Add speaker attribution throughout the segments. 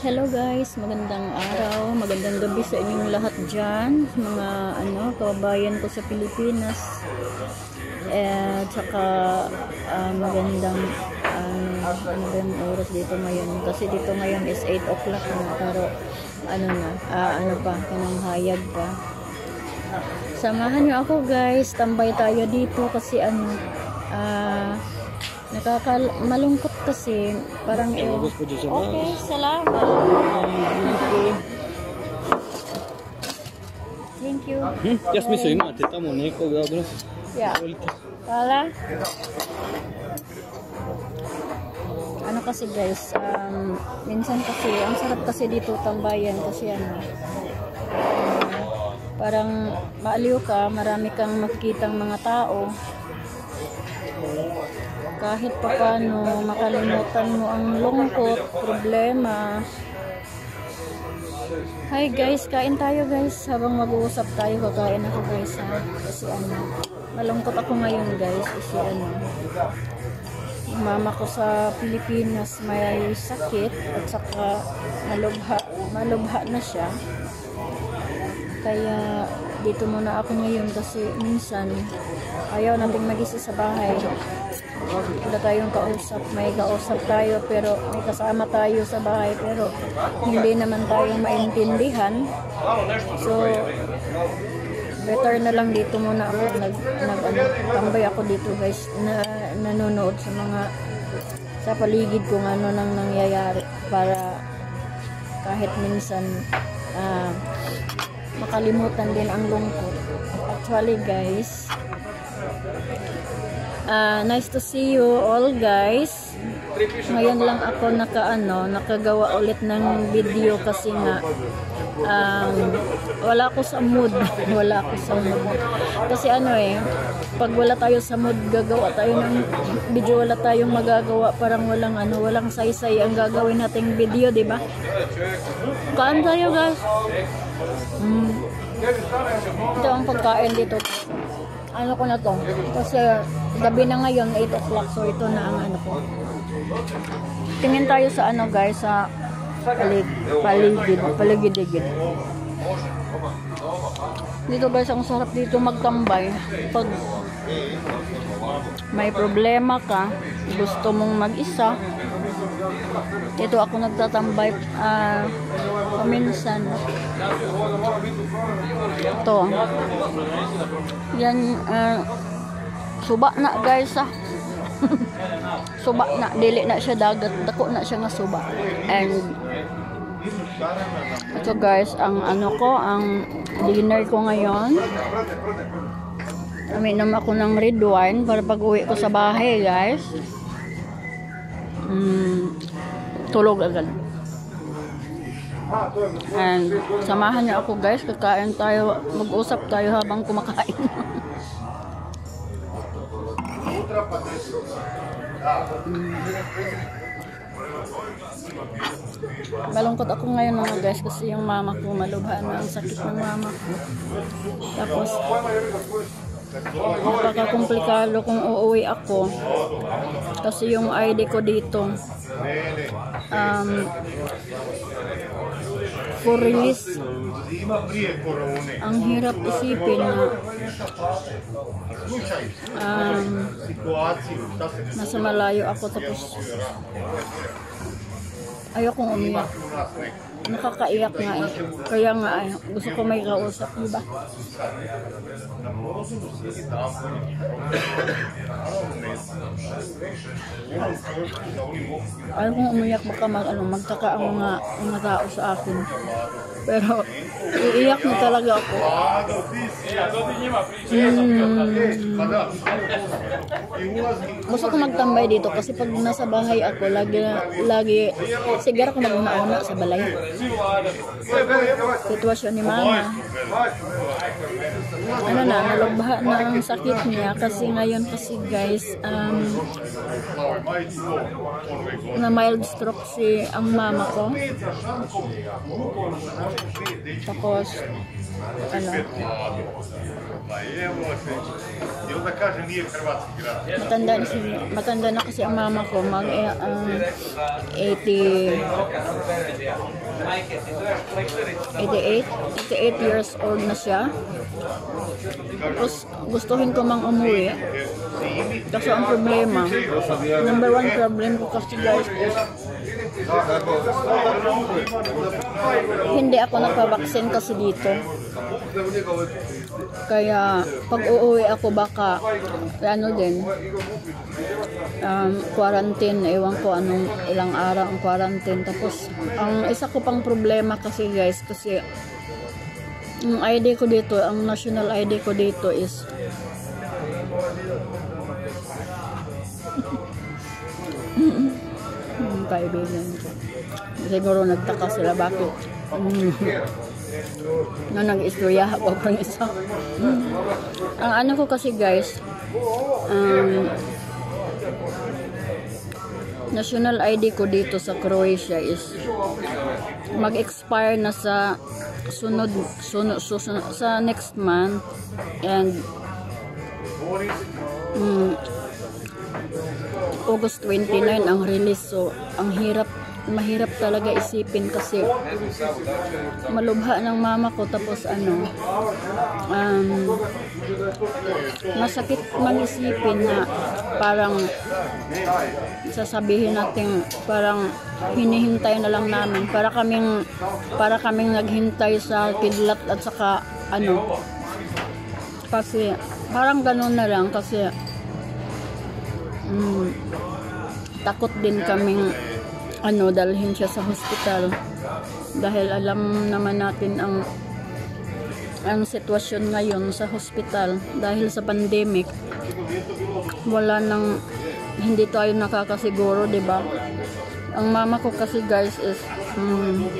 Speaker 1: Hello guys, magandang araw, magandang gabi sa inyong lahat dyan, mga ano, kababayan ko sa Pilipinas. At saka ah, magandang ano, ano ba yung oras dito ngayon? Kasi dito ngayon is 8 o'clock na, pero ano na, ah, ano pa, kanang hayag pa. Samahan niyo ako guys, tambay tayo dito kasi ano, ah, nakakal malungkot kasi parang eh, okay salamat. Thank you.
Speaker 2: Hmm, just miss you, mate. Estamos en eco, bro.
Speaker 1: yeah. Wala. Ano kasi guys um, minsan kasi ang sarap kasi dito tambayan kasi ano parang maaliw ka marami kang makikitang mga tao kahit papano makalimutan mo ang lungkot, problema. Hi guys, kain tayo guys. Habang mag-uusap tayo, kakain ako guys ha. Kasi ano, malungkot ako ngayon guys. Kasi ano, mama ko sa Pilipinas may sakit at saka malubha, malubha na siya. Kaya dito muna ako ngayon kasi minsan ayaw nating mag-isa sa bahay. Wala tayong kausap. May kausap tayo pero may kasama tayo sa bahay pero hindi naman tayo maintindihan. So better na lang dito muna ako. Nag, nag ano, tambay ako dito guys na nanonood sa mga sa paligid kung ano nang nangyayari para kahit minsan ah, makalimutan din ang lungkot actually guys Ah, nice to see you all guys. Ngayon lang ako naka ano, nakagawa ulit ng video kasi nga um, wala ako sa mood. wala ako sa mood. Kasi ano eh, pag wala tayo sa mood, gagawa tayo ng video, wala tayong magagawa, parang walang ano, walang saysay ang gagawin nating video, di ba? Kaan tayo guys. Mm. Ito ang pagkain dito. Ano ko na to? Kasi gabi na ngayon 8 o'clock so ito na ang ano ko. Tingin tayo sa ano guys sa palig paligid paligid-ligid. Dito guys ang sarap dito magtambay. Pag may problema ka gusto mong mag-isa dito ako nagtatambay ah paminsan. Ito. Yan ah, suba na guys ah. Suba na dili na siya dagat dako na siya nga suba. And ito guys ang ano ko ang dinner ko ngayon. Uminom ako ng red wine para pag uwi ko sa bahay guys mm, tulog agad. And samahan niyo ako guys. Kakain tayo. Mag-usap tayo habang kumakain. Malungkot ako ngayon mga guys kasi yung mama ko malubha na. Ang sakit ng mama ko. Tapos napaka-komplikado kung uuwi ako. Kasi yung ID ko dito um, for release ang hirap isipin na um, nasa malayo ako tapos ayokong umiyak nakakaiyak nga eh. Kaya nga eh, gusto ko may kausap diba ayaw kong umiyak baka mag, ano, magtaka ang mga, mga tao sa akin pero iiyak na talaga ako Hmm. Gusto ko magtambay dito kasi pag nasa bahay ako, lagi, lagi, sigara ko mag-una sa balay. Sitwasyon ni mama. Ano na, nalugbaha na ang sakit niya kasi ngayon kasi guys, um, na mild stroke si ang mama ko. Tapos, ano, matanda si, matanda na kasi ang mama ko, mag eh, um, 80, 88, 88 years old na siya. Tapos gustuhin ko mang umuwi. Kaso ang problema, number one problem ko kasi guys is hindi ako nagpabaksin kasi dito. Kaya pag uuwi ako baka ano din um, quarantine, ewan ko anong ilang araw ang quarantine. Tapos ang isa ko pang problema kasi guys kasi ang ID ko dito, ang national ID ko dito is yung kaibigan ko. Siguro nagtaka sila bakit mm, na nag-istorya ako pang isa. Mm. Ang ano ko kasi guys, um, national ID ko dito sa Croatia is mag-expire na sa sunod, sunod, susunod sa next month and mm, August 29 ang release. So ang hirap mahirap talaga isipin kasi malubha ng mama ko tapos ano um, masakit isipin na parang sasabihin natin parang hinihintay na lang namin. Para kaming para kaming naghintay sa kidlat at saka ano kasi parang ganun na lang kasi mm, takot din kaming ano dalhin siya sa hospital. Dahil alam naman natin ang ang sitwasyon ngayon sa hospital. Dahil sa pandemic wala nang hindi tayo nakakasiguro ba? Ang mama ko kasi guys is mm,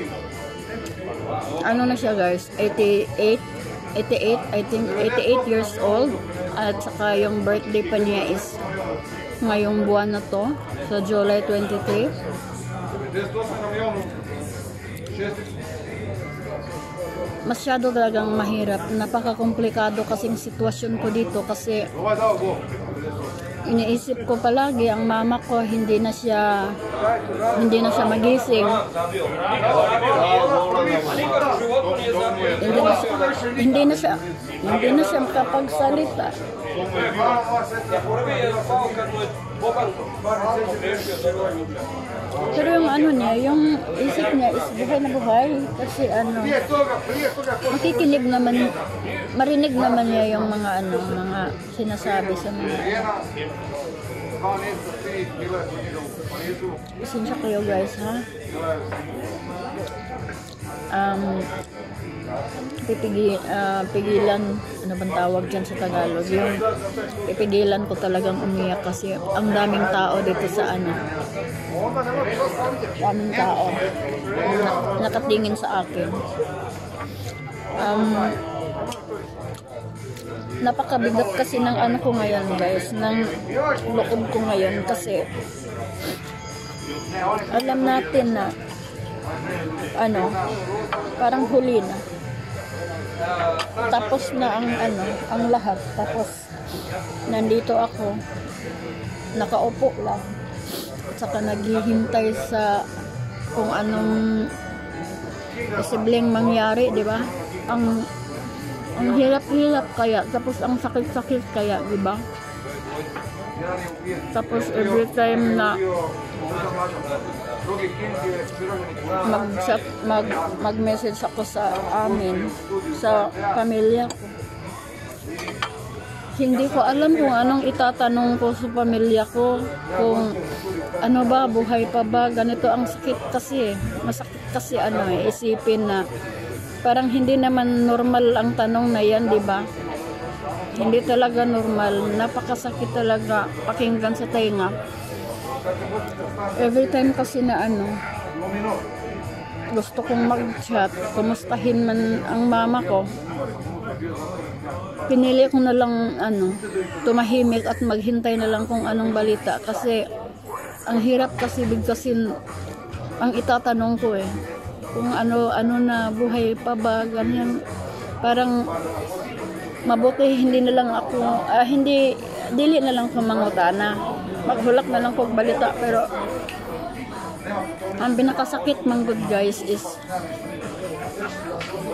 Speaker 1: ano na siya guys? 88 88 I think 88 years old. At saka yung birthday pa niya is ngayong buwan na to sa July 23 masyado talagang mahirap. Napaka-komplikado kasing sitwasyon ko dito kasi iniisip ko palagi ang mama ko hindi na siya hindi na siya magising. Hindi na siya hindi na siya hindi na siya makapagsalita pero yung ano niya yung isip niya is buhay na buhay kasi ano makikinig naman marinig naman niya yung mga ano mga sinasabi sa mga Pasensya kayo guys ha. Um, pipigi, ah, pigilan, ano bang tawag dyan sa Tagalog? Yung pipigilan ko talagang umiyak kasi ang daming tao dito sa ano. Daming tao. Na, nakatingin sa akin. Um, napakabigat kasi ng ano ko ngayon guys, ng loob ko ngayon kasi alam natin na ano, parang huli na. Tapos na ang ano, ang lahat. Tapos nandito ako, nakaupo lang. At saka naghihintay sa kung anong posibleng mangyari, di ba? Ang ang hirap-hirap kaya, tapos ang sakit-sakit kaya, di ba? Tapos every time na mag mag mag-message ako sa amin sa pamilya ko. Hindi ko alam kung anong itatanong ko sa pamilya ko kung ano ba buhay pa ba ganito ang sakit kasi eh. masakit kasi ano eh isipin na parang hindi naman normal ang tanong na yan di ba hindi talaga normal napakasakit talaga pakinggan sa tainga every time kasi na ano gusto kong mag-chat kumustahin man ang mama ko pinili ko na lang ano, tumahimik at maghintay na lang kung anong balita. Kasi ang hirap kasi bigkasin ang itatanong ko eh. Kung ano ano na buhay pa ba ganyan. Parang mabuti hindi na lang ako ah, hindi dili na lang ko mangutana maghulak na lang kog balita pero ang pinakasakit man good guys is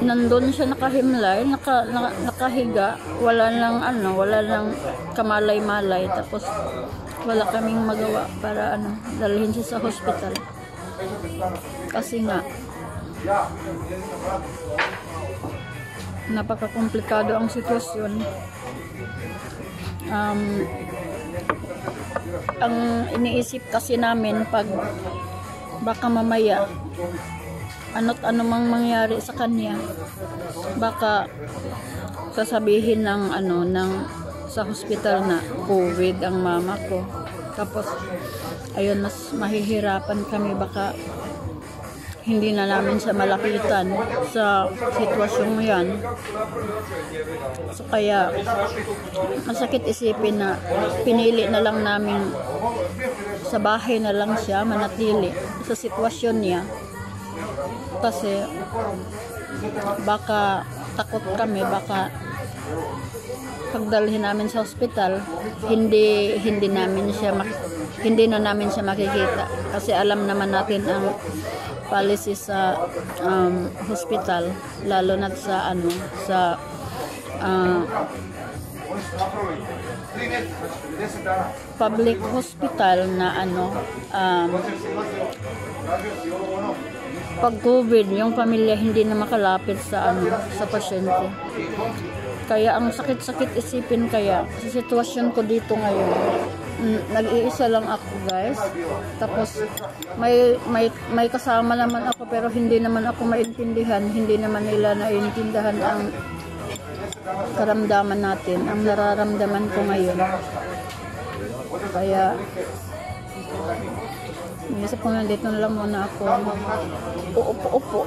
Speaker 1: nandun siya nakahimlay, naka, naka, nakahiga, wala lang ano, wala lang kamalay-malay, tapos wala kaming magawa para ano, dalhin siya sa hospital. Kasi nga, napaka-komplikado ang sitwasyon. Um, ang iniisip kasi namin pag baka mamaya ano't ano mang mangyari sa kanya baka sasabihin ng ano ng sa hospital na COVID ang mama ko. Tapos ayun mas mahihirapan kami baka hindi na namin siya malapitan sa sitwasyong yan. So kaya masakit isipin na pinili na lang namin sa bahay na lang siya manatili sa sitwasyon niya. Kasi baka takot kami baka pagdalhin namin sa ospital hindi hindi namin siya hindi na namin siya makikita. Kasi alam naman natin ang policy sa um, hospital lalo na sa ano sa ah, public hospital na ano um, pag COVID, yung pamilya hindi na makalapit sa ano sa pasyente. Kaya ang sakit-sakit isipin kaya sa sitwasyon ko dito ngayon. Nag-iisa lang ako, guys. Tapos may may may kasama naman ako pero hindi naman ako maintindihan, hindi naman nila naiintindihan ang karamdaman natin, ang nararamdaman ko ngayon. Kaya Inisip ko nga dito na lang muna ako. Uupo-upo.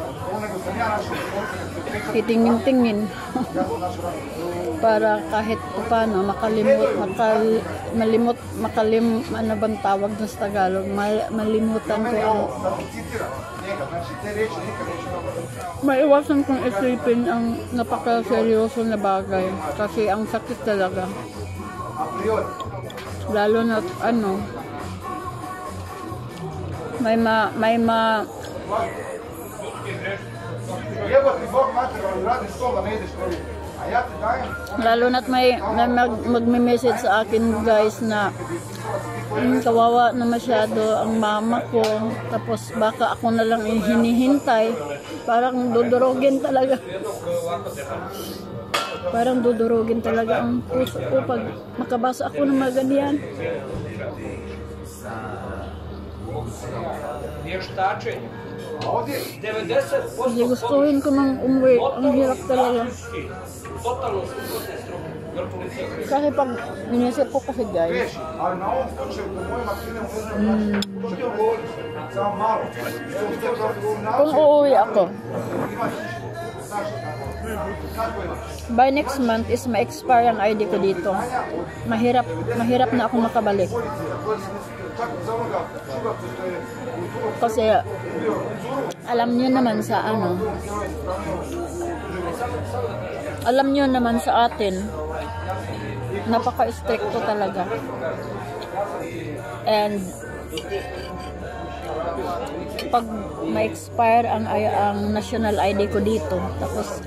Speaker 1: Titingin-tingin. Para kahit paano makalimot, makal, malimot, makalim, ano bang tawag sa Tagalog, mal, malimutan ko ang maiwasan kong isipin ang napaka-seryoso na bagay kasi ang sakit talaga. Lalo na ano may ma may ma
Speaker 3: Jebote Bog materijalno radi stoga ne ideš
Speaker 1: lalo na't may, may mag, magme-message sa akin guys na "Hmm, kawawa na masyado ang mama ko. Tapos baka ako na lang hinihintay. Parang dudurugin talaga. Parang dudurugin talaga ang puso ko pag makabasa ako ng mga ganyan.
Speaker 4: Vještačenje.
Speaker 3: A ovdje
Speaker 4: 90%
Speaker 1: hindi gustuhin ko nang umuwi. Ang hirap talaga kasi pag inisip ko kasi guys
Speaker 3: na
Speaker 1: kung uuwi ako by next month is ma-expire ang ID ko dito. Mahirap, mahirap na ako makabalik. Kasi alam niyo naman sa ano, alam niyo naman sa atin, napaka-stricto talaga. And pag ma-expire ang, ang national ID ko dito, tapos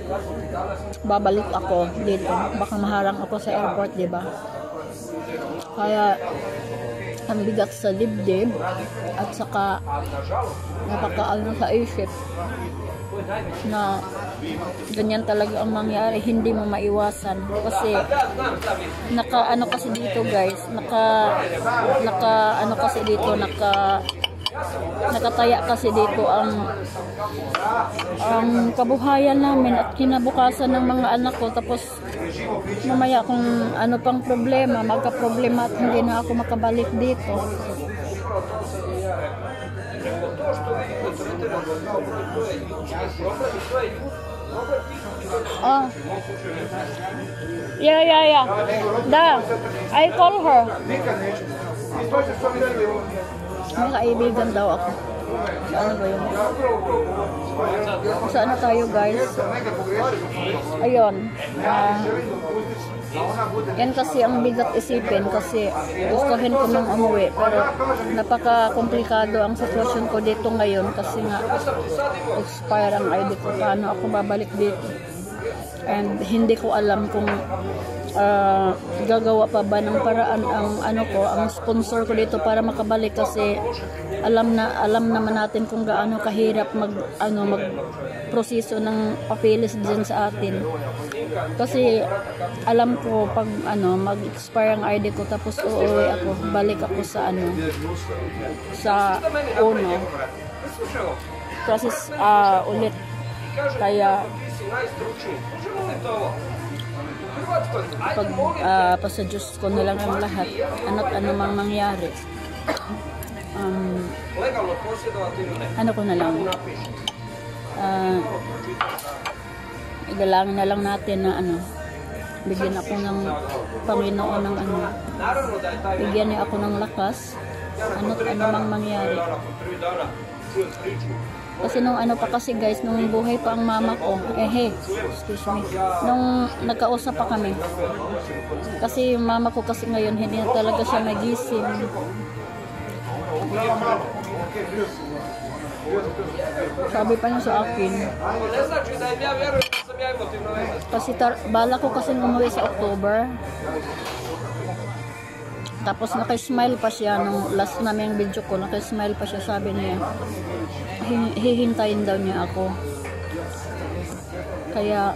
Speaker 1: babalik ako dito, baka maharang ako sa airport, di ba? Kaya ang bigat sa dibdib at saka napakaano sa isip na ganyan talaga ang mangyari. Hindi mo maiwasan. Kasi naka ano kasi dito guys. Naka naka ano kasi dito naka nakataya kasi dito ang ang kabuhayan namin at kinabukasan ng mga anak ko. Tapos mamaya kung ano pang problema magka-problema at hindi na ako makabalik dito Oh. Yeah, yeah, yeah. Da, I call her. May kaibigan daw ako. Ano ba yun? Saan na tayo guys? Ayun. ah, yan kasi ang bigat isipin kasi gustuhin ko nang umuwi pero napaka-komplikado ang sitwasyon ko dito ngayon kasi nga expire ang ID ko paano ako babalik dito and hindi ko alam kung ah, gagawa pa ba ng paraan ang ano ko ang sponsor ko dito para makabalik? Kasi alam na alam naman natin kung gaano kahirap mag ano mag proseso ng papeles din sa atin. Kasi alam ko pag ano mag-expire ang ID ko tapos uuwi ako balik ako sa ano sa uno. Process ah, ulit. Kaya pag
Speaker 4: te,
Speaker 1: ah, pasadyos ko na lang ang lahat ano't ano mang mangyari um, ano ko na lang
Speaker 4: Napiši.
Speaker 1: ah, idalangin na lang natin na ano bigyan ako ng Panginoon ng ano bigyan niya ako ng lakas ano't ano mang mangyari Kasi nung ano pa kasi guys, nung buhay pa ang mama ko, eh hey, excuse me, nung nagkausap pa kami. Kasi yung mama ko kasi ngayon, hindi na talaga siya magising. Sabi pa niya sa akin, kasi tar- bala ko kasi umuwi sa October. Tapos naka-smile pa siya nung last namin video ko, naka-smile pa siya, sabi niya, hi- hihintayin daw niya ako. Kaya,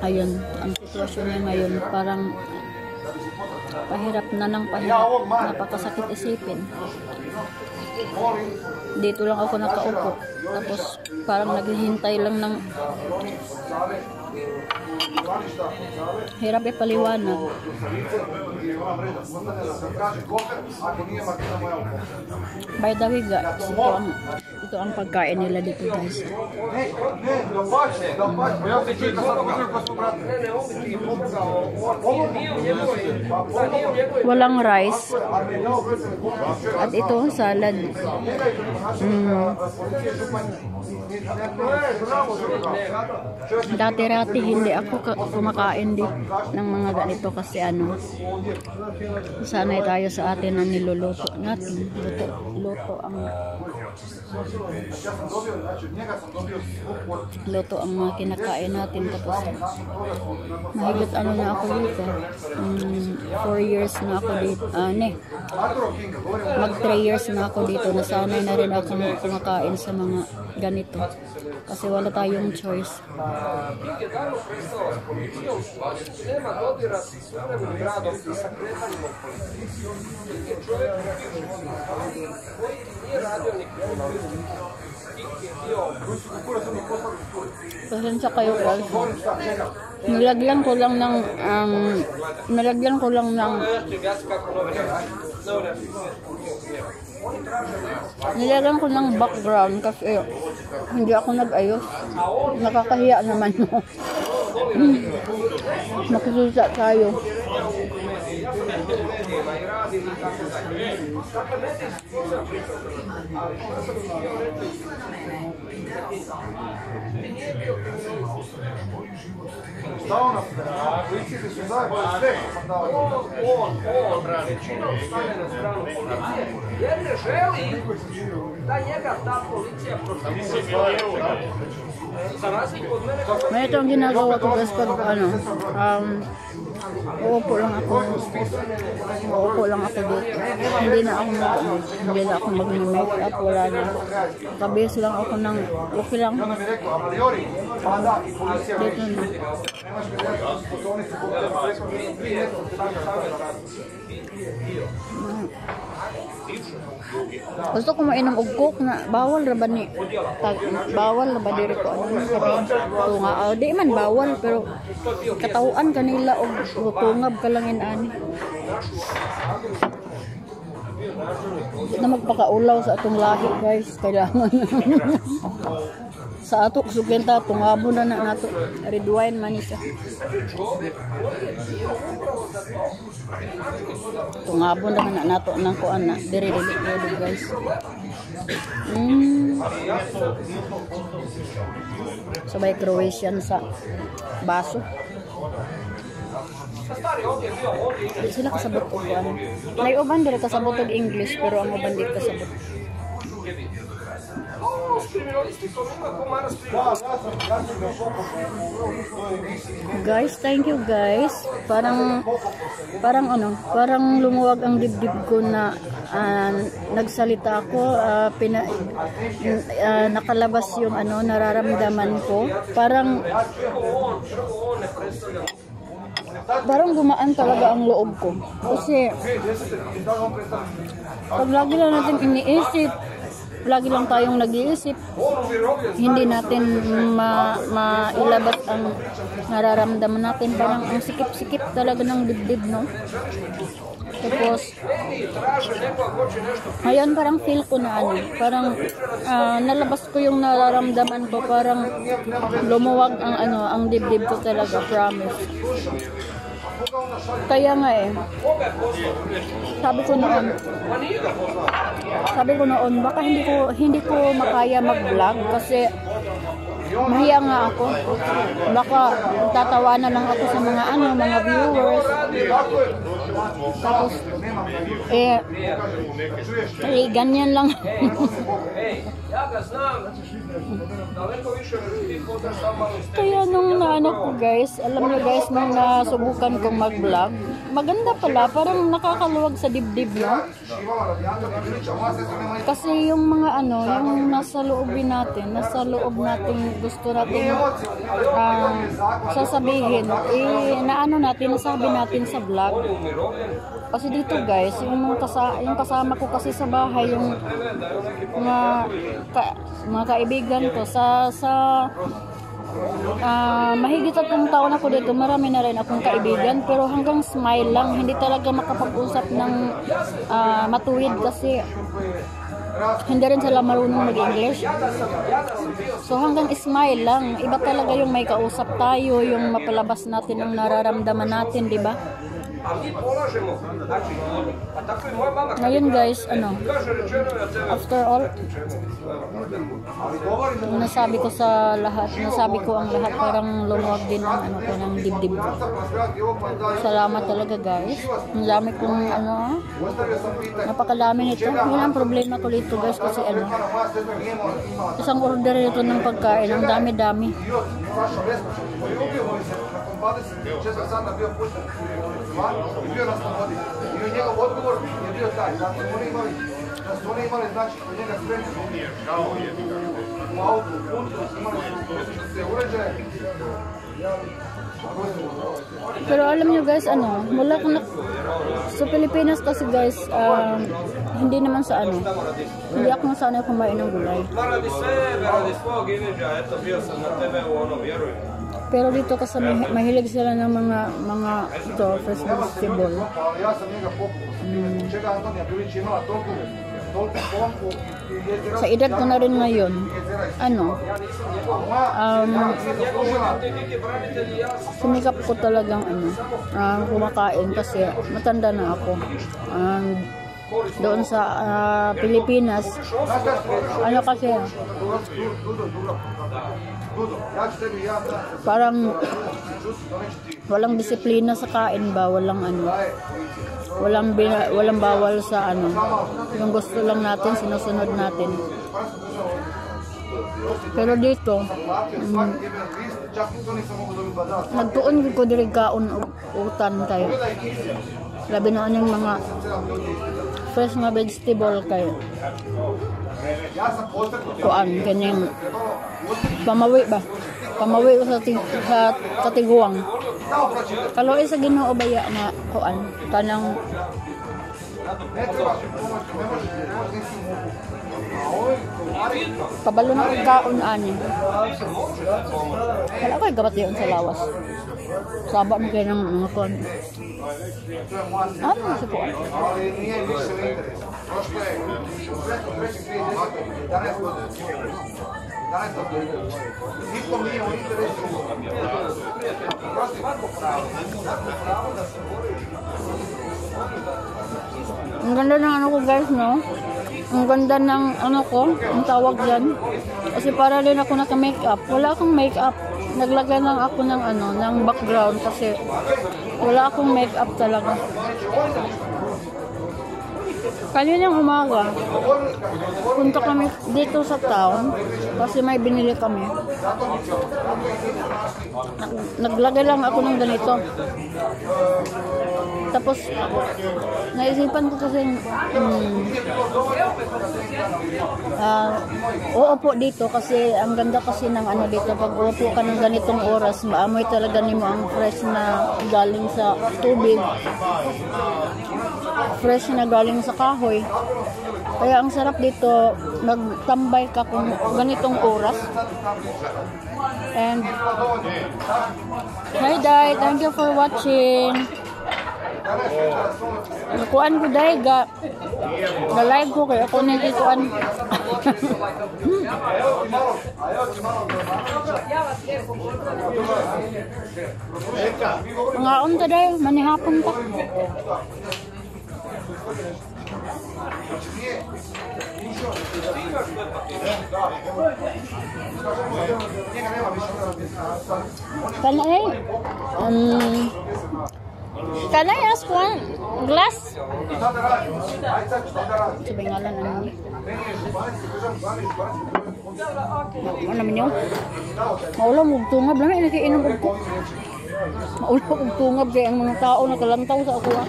Speaker 1: ayun, ang sitwasyon niya ngayon, parang pahirap na ng pahirap, napakasakit isipin. Dito lang ako nakaupo, tapos parang naghihintay lang ng hirap ipaliwanag. By the way, guys, ito ang, ito ang pagkain nila dito, guys. Walang rice. At ito, salad. Mm. Dati-rati hindi ako ka- kumakain di ng mga ganito kasi ano sanay tayo sa atin na niluluto natin luto, luto ang luto ang mga kinakain natin tapos mahigit ano na ako dito. Mm, 4 years na ako dito ah ne mag 3 years na ako dito. Nasanay na rin ako kumakain sa mga ganito kasi wala tayong choice.
Speaker 4: je davno
Speaker 1: pasensya kayo guys nilagyan ko lang ng um, nilagyan ko lang ng nilagyan ko ng background kasi hindi ako nag-ayos. Nakakahiya naman. Makikita tayo
Speaker 4: i radi i tako dalje. Dakle, ne ti se pričao, ali to sam ti htio reći, nije bio kriminalist.
Speaker 3: Šta ona? Policiji su zajedno sve što sam dao.
Speaker 4: On, on, on, većinom stane na stranu policije, jer ne želi da njega ta policija protiv Za razliku od mene, kako
Speaker 1: may ito ang ginagawa uupo lang ako. Uupo lang ako dito. Hindi na ako mag ano, hindi na ako mag-make up wala na. Kabis lang ako ng okay lang. dito na
Speaker 3: nemaš
Speaker 1: Gusto ko mainom og coke na bawal ra ba ni tag, bawal ra ba diri ko ano kani tunga oh, di man bawal pero katawuan kanila og tungab ka lang ani Di na magpakaulaw sa atong lahi guys. Kailangan. sa ato sugenta tungabo na na nato. Red wine man isa. Tungabo na na nato nang kuan na. Diri dili dili guys. Mm. Sabay Croatian sa baso. Di sila kasabot og kuan. Nay uban diri kasabot og English pero ang uban di kasabot. Guys, thank you guys. Parang parang ano, parang lumuwag ang dibdib ko na ah, nagsalita ako, ah, pina, ah, nakalabas yung ano nararamdaman ko. Parang parang gumaan talaga ang loob ko. Kasi pag lagi lang natin iniisip, lagi lang tayong nag-iisip, hindi natin ma mailabas ang nararamdaman natin. Parang ang sikip-sikip talaga ng dibdib, no? Tapos, ngayon parang feel ko na ano, parang ah, nalabas ko yung nararamdaman ko, parang lumuwag ang ano, ang dibdib ko talaga, promise. Kaya nga eh, sabi ko noon, sabi ko noon, baka hindi ko hindi ko makaya mag-vlog kasi mahiya nga ako. Baka tatawanan lang ako sa mga ano, mga viewers. Eh, eh ganyan lang. Kaya nung naano ko guys, alam niyo guys, nung nasubukan kong mag-vlog, maganda pala, parang nakakaluwag sa dibdib, no? Kasi yung mga ano, yung nasa loobin natin, nasa loob natin, gusto natin ah, sasabihin, eh, naano natin, nasabi natin sa vlog. Kasi dito guys, yung mga kasa yung kasama ko kasi sa bahay, yung mga ka, mga kaibigan ko sa sa ah, mahigit tatlong taon ako dito, marami na rin akong kaibigan, pero hanggang smile lang, hindi talaga makapag-usap ng ah, matuwid kasi hindi rin sila marunong mag-English. So hanggang smile lang, iba talaga yung may kausap tayo, yung mapalabas natin ang nararamdaman natin, di ba?
Speaker 4: A mi polažemo, znači, a tako i moja mama
Speaker 1: Ngayon guys, ano, after all, nasabi ko sa lahat, nasabi ko ang lahat, parang lumuwag din ang ano ko ng dibdib ko. Salamat talaga guys. Ang dami kong ano, ah, napakadami nito. Yun ang problema ko dito guys kasi ano, isang order ito ng pagkain, ang dami-dami.
Speaker 3: Nakon 26 sata bio pušten i bio na slobodi. I njegov odgovor je bio taj, da su oni imali, da su oni imali znači kod njega spremni u autu, u puntu, imali su se uređaje.
Speaker 1: Pero alam nyo guys, ano, mula ko na, sa Pilipinas kasi guys, um, hindi naman sa ano, hindi ako nasanay kumain ng gulay.
Speaker 4: Ma radi sebe, radi svog imidža, eto bio sam na tebe u ono, vjeruj.
Speaker 1: Pero dito kasi mahi- mahilig sila ng mga mga ito, fresh vegetable.
Speaker 3: Je
Speaker 1: Sa edad ko na rin ngayon, ano, um, sumikap ko talagang ano, ah, kumakain kasi matanda na ako. Um, doon sa ah, Pilipinas, ano kasi, parang walang disiplina sa kain ba, walang ano, walang bina, walang bawal sa ano, yung gusto lang natin, sinusunod natin. Pero dito,
Speaker 3: badal.
Speaker 1: nagtuon ko diri kaon utan kayo. Labi na yung mga fresh nga vegetable
Speaker 3: potaknut
Speaker 1: Kuan, kanyang pamawi ba? Pamawi sa, ting, sa katiguang. Kaloy sa ginoo baya na kuan, kanang kabalo na kong kaon ani. Wala ko'y gabat yun sa lawas. Saba mo kayo ng mga kon. Ano sa kuan?
Speaker 3: ali nije više u interesu. Prošlo je, u svetom trećem krizi, 11 godina. 11 godina. Nikom nije u interesu. Prošli,
Speaker 4: Svako pravo, svako pravo da se bori
Speaker 1: Ang ganda ng ano ko guys, no? Ang ganda ng ano ko, ang tawag dyan. Kasi para din ako naka-makeup. Wala akong makeup. Naglagay lang ako ng ano, ng background kasi wala akong makeup talaga. Kaninang umaga, punta kami dito sa town kasi may binili kami. Nag- Naglagay lang ako ng ganito. Tapos, naisipan ko kasi, hmm, ah, uupo dito kasi ang ganda kasi ng ano dito. Pag uupo ka ng ganitong oras, maamoy talaga nimo ang fresh na galing sa tubig. Fresh na galing sa kahoy. Kaya ang sarap dito, magtambay ka kung ganitong oras. And, hi Dai, thank you for watching. Nakuan ko dai ga ga live ko kaya ako nang ikuan. Mga unta dai manihapon ta. Kana eh? Um, can I ask one glass?
Speaker 3: Šta da radi? Ajde sad, šta da radi?
Speaker 1: Sa ngalan ano ni?
Speaker 3: Meni je županijski državni zvanič, zvanič,
Speaker 1: Ano naman yun? Maulam og tungab lang eh, nakiinom og ko. Maulam og tungab kaya ang mga tao nakalantaw sa ako. ah.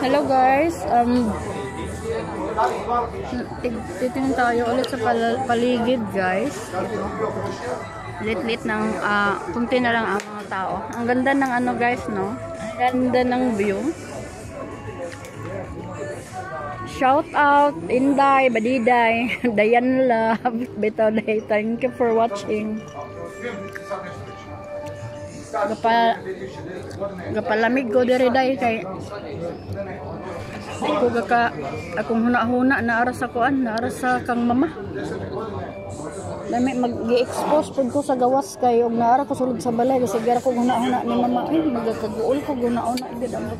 Speaker 1: Hello guys, um, titingin tayo ulit sa pal- paligid guys. Lit-lit ng, ah, kunti na lang ang mga tao. Ang ganda ng ano guys, no? Ang ganda ng view. Shout out, Inday, Badiday, Dayan Love, Betoday. Thank you for watching. Gapa, gapalamig ko diri day kay ako gaka akong huna-huna na ara sa kuan, na ara sa kang mama. Dami mag-expose pud ko sa gawas kay og naara ko sulod sa balay kasi gara ko huna-huna ni mama ay magakaguol ko guna-una gid ang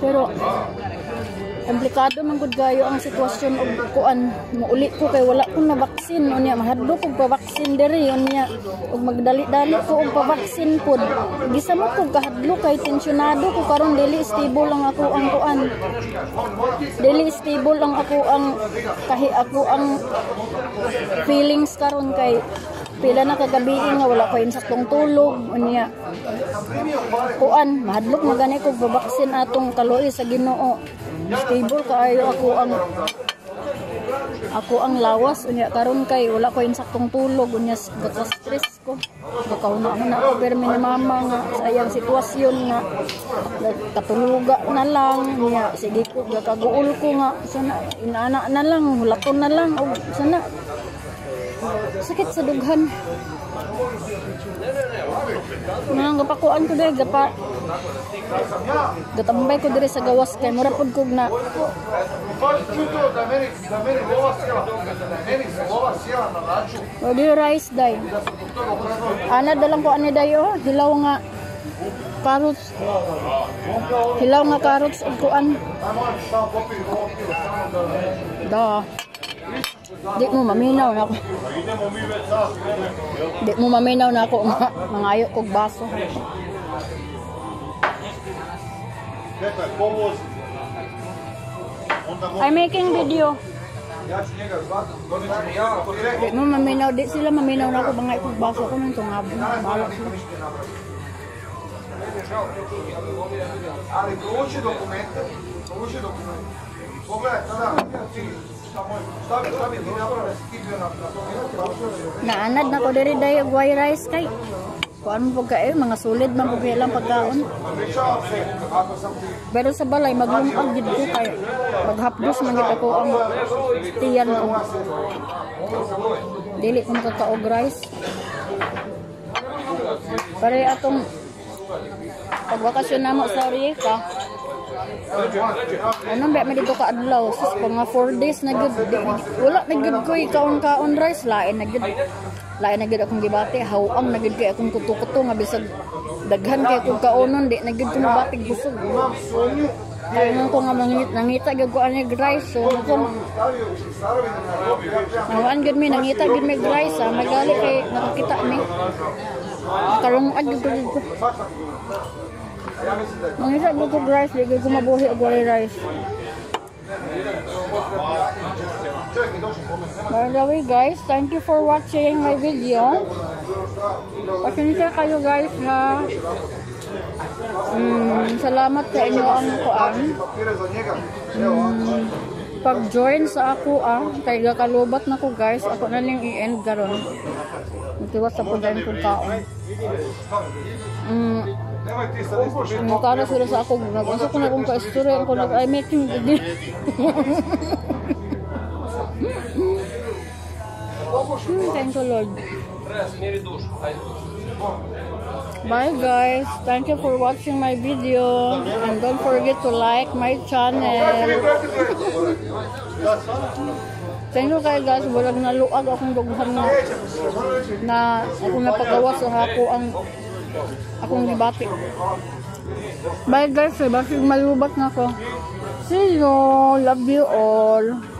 Speaker 1: Pero komplikado man gud kayo ang sitwasyon og kuan. Muuli ko kay wala ko na baksin unya mahadlo ko pa baksin diri. Unya ug magdali-dali ko og pa baksin pud gisamot ko kahadlo kay tensyonado ko karon. Dili stable lang ako ang kuan. Dili stable lang ako ang kahi ako ang feelings karon kay pila na kagabi nga wala ko insaktong tulog. Unya kuan mahadlok na gani ko babaksin atong kaloy sa Ginoo stable kaayo ako ang ako ang lawas unya karon kay wala ko insaktong tulog unya baka stress ko. Una na ako permi ni mama nga sa sitwasyon nga katuluga na lang unya sige ko gakaguol ko nga sana inana na lang hulaton na lang og sana sakit sa dughan. Nang gapakuan ko diri gapa gatambay ko diri sa gawas kay mura pud kog na
Speaker 3: račun,
Speaker 1: Odi rice day. Ana dalang ko ani day oh, hilaw nga carrots. Hilaw nga carrots ug kuan.
Speaker 3: Da...
Speaker 1: Di mo maminaw na ako. Di mo maminaw na ako nga mangayo kog baso. I'm making video. Mo maminaw, di sila maminaw na ako bangay kog baso ko nang tungabon. Balak
Speaker 3: napravi. Ali prouči dokumente, prouči dokumente. Pogledaj sada, ti?
Speaker 1: Naanad na ko diri day og white rice kay. Kuan mo pagkain, mga solid man pag lang pagkaon. Pero sa balay, maglungag gid ko kay maghapdos man gid ako ang tiyan ko. Dili ko makakaog rice. Pare atong pagbakasyon namo sa Rica. Ano ba may dito ka adlaw? Sus, nga 4 days na. Di- Wala na gud ko kaon-kaon rice lain na gud. Lain na gud akong gibati, hawang na gud kay akong kuto-kuto nga bisag daghan kay akong kaonon di na gud ko mabatig busog. Nang ko nga mangit, nangita gud ko ani rice so ako Nawaan gud mi nangita gud mi rice ah, magali kay nakakita mi. Karungan gud ko. Mangita gud ko rice, gud ko mabuhi og rice. By the way guys, thank you for watching my video. Pasensya kayo guys ha. Mm, salamat sa inyo ang kuan.
Speaker 3: Njega.
Speaker 1: Pag-join sa ako ah, kay gakalubat na ko guys, ako na lang i-end garon. Nagtiwas sa pudayin kong kaon. Mm, para sila sa ako, nag-asa ko na kung ka-story, ako nag-I making Hmm, Thank you Lord. Bye guys. Thank you for watching my video. And don't forget to like my channel. Thank you kayo guys. Walang naluag akong dughan na na ako napagawa sa ako ang akong gibati. Bye guys. Basig malubat na ako. See you. Love you all.